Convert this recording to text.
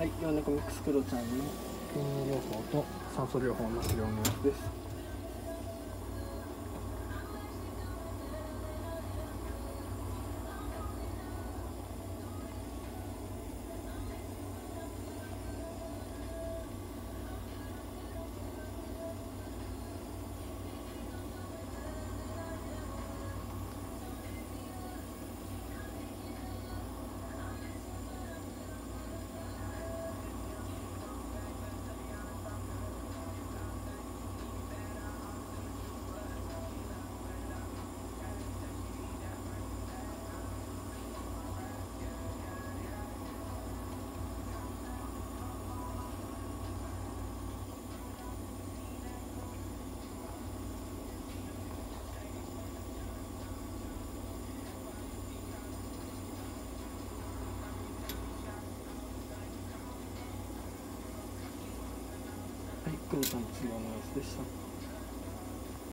はい、ヨネコミックスクロちゃんの吸入療法と酸素療法の治療の様子です。はい、クロちゃんの治療の様子でした。